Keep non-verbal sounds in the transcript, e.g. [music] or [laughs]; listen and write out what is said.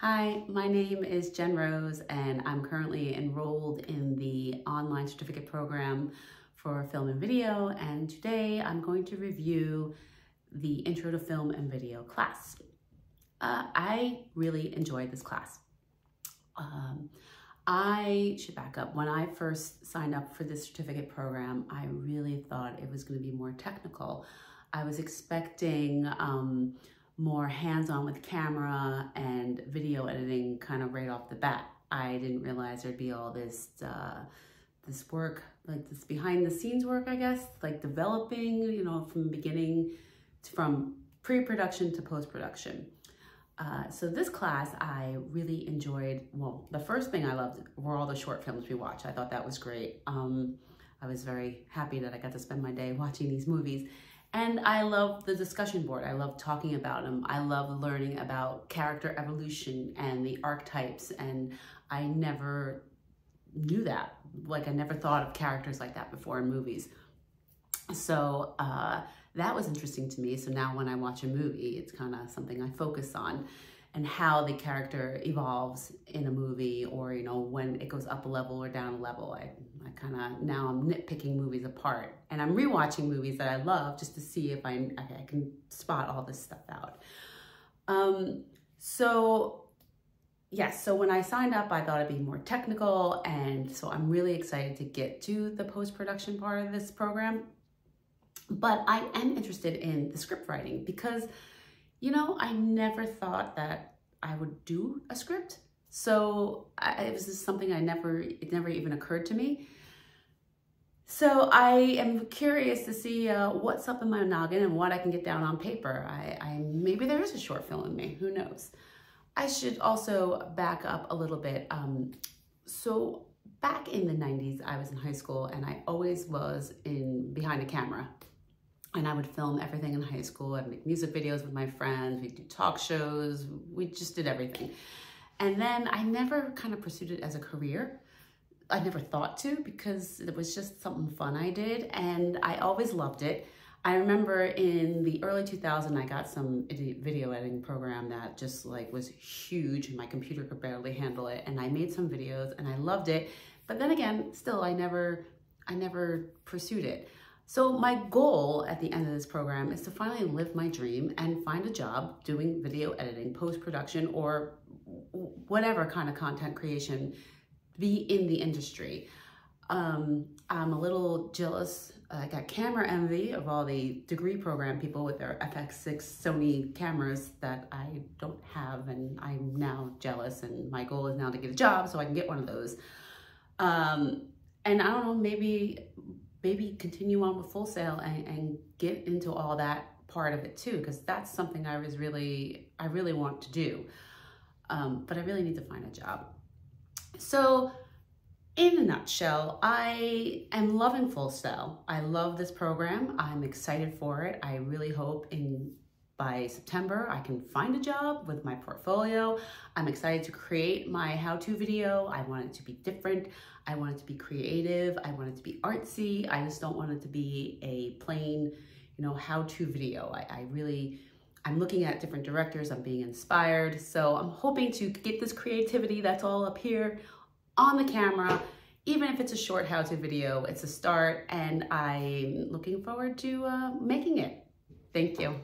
Hi, my name is Jen Rose and I'm currently enrolled in the online certificate program for film and video and today I'm going to review the Intro to Film and Video class. Uh, I really enjoyed this class. Um, I should back up. When I first signed up for this certificate program, I really thought it was going to be more technical. I was expecting um, more hands-on with camera and video editing kind of right off the bat. I didn't realize there'd be all this uh, this work, like this behind the scenes work, I guess, like developing, you know, from beginning, to, from pre-production to post-production. Uh, so this class I really enjoyed. Well, the first thing I loved were all the short films we watched. I thought that was great. Um, I was very happy that I got to spend my day [laughs] watching these movies. And I love the discussion board. I love talking about them. I love learning about character evolution and the archetypes. And I never knew that. Like I never thought of characters like that before in movies. So uh, that was interesting to me. So now when I watch a movie, it's kind of something I focus on and how the character evolves in a movie or, you know, when it goes up a level or down a level. I, I kind of, now I'm nitpicking movies apart and I'm rewatching movies that I love just to see if I, I can spot all this stuff out. Um, so yes, so when I signed up, I thought it'd be more technical. And so I'm really excited to get to the post-production part of this program. But I am interested in the script writing because, you know, I never thought that I would do a script. So I, it was just something I never, it never even occurred to me. So I am curious to see uh, what's up in my noggin and what I can get down on paper. I, I maybe there is a short film in me, who knows? I should also back up a little bit. Um, so back in the 90s, I was in high school and I always was in behind a camera and I would film everything in high school. I'd make music videos with my friends. We'd do talk shows. We just did everything. And then I never kind of pursued it as a career. I never thought to because it was just something fun I did and I always loved it. I remember in the early 2000s, I got some video editing program that just like was huge. My computer could barely handle it. And I made some videos and I loved it. But then again, still, I never, I never pursued it. So my goal at the end of this program is to finally live my dream and find a job doing video editing, post-production, or whatever kind of content creation, be in the industry. Um, I'm a little jealous. I got camera envy of all the degree program people with their FX6 Sony cameras that I don't have and I'm now jealous and my goal is now to get a job so I can get one of those. Um, and I don't know, maybe maybe continue on with Full Sail and, and get into all that part of it too, because that's something I was really, I really want to do. Um, but I really need to find a job. So in a nutshell, I am loving Full Sail. I love this program. I'm excited for it. I really hope in by September, I can find a job with my portfolio. I'm excited to create my how-to video. I want it to be different. I want it to be creative. I want it to be artsy. I just don't want it to be a plain, you know, how-to video. I, I really, I'm looking at different directors. I'm being inspired. So I'm hoping to get this creativity that's all up here on the camera even if it's a short how-to video, it's a start and I'm looking forward to uh, making it. Thank you.